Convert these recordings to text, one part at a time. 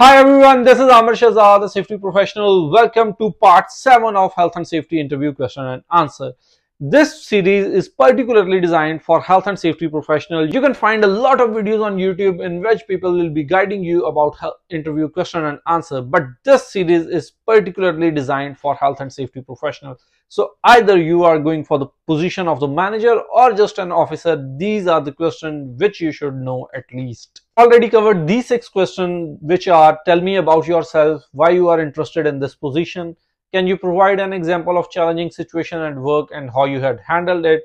Hi everyone, this is Amir Shahzad, the safety professional. Welcome to part 7 of health and safety interview question and answer. This series is particularly designed for health and safety professionals. You can find a lot of videos on YouTube in which people will be guiding you about interview question and answer. But this series is particularly designed for health and safety professionals. So either you are going for the position of the manager or just an officer. These are the questions which you should know at least. Already covered these six questions which are tell me about yourself, why you are interested in this position, can you provide an example of challenging situation at work and how you had handled it?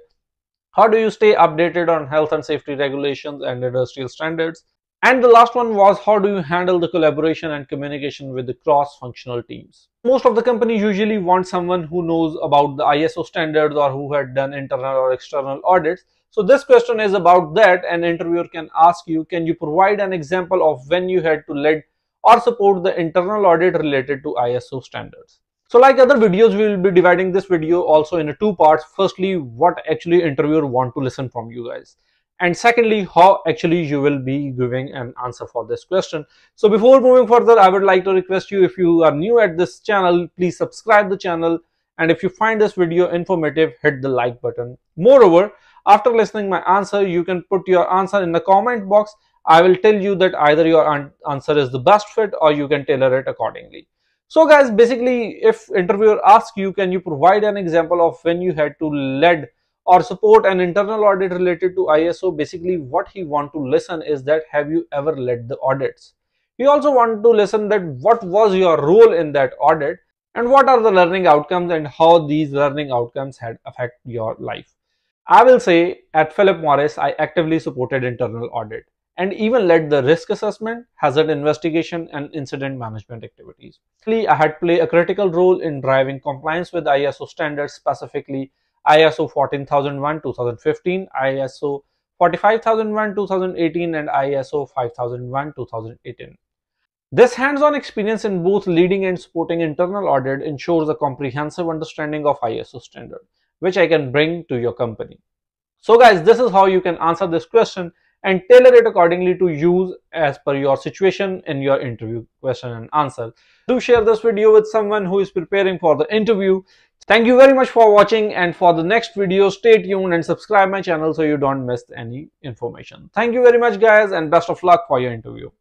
How do you stay updated on health and safety regulations and industrial standards? And the last one was how do you handle the collaboration and communication with the cross-functional teams? Most of the companies usually want someone who knows about the ISO standards or who had done internal or external audits. So this question is about that. An interviewer can ask you, can you provide an example of when you had to lead or support the internal audit related to ISO standards? So like other videos, we will be dividing this video also in two parts. Firstly, what actually interviewer want to listen from you guys. And secondly, how actually you will be giving an answer for this question. So before moving further, I would like to request you, if you are new at this channel, please subscribe the channel. And if you find this video informative, hit the like button. Moreover, after listening my answer, you can put your answer in the comment box. I will tell you that either your answer is the best fit or you can tailor it accordingly. So guys, basically if interviewer asks you, can you provide an example of when you had to lead or support an internal audit related to ISO, basically what he want to listen is that have you ever led the audits? He also want to listen that what was your role in that audit and what are the learning outcomes and how these learning outcomes had affect your life. I will say at Philip Morris, I actively supported internal audit and even led the risk assessment, hazard investigation, and incident management activities. I had played a critical role in driving compliance with ISO standards, specifically ISO 14001 2015, ISO 45001 2018, and ISO 5001 2018. This hands-on experience in both leading and supporting internal audit ensures a comprehensive understanding of ISO standard, which I can bring to your company. So guys, this is how you can answer this question and tailor it accordingly to use as per your situation in your interview question and answer. Do share this video with someone who is preparing for the interview. Thank you very much for watching and for the next video stay tuned and subscribe my channel so you don't miss any information. Thank you very much guys and best of luck for your interview.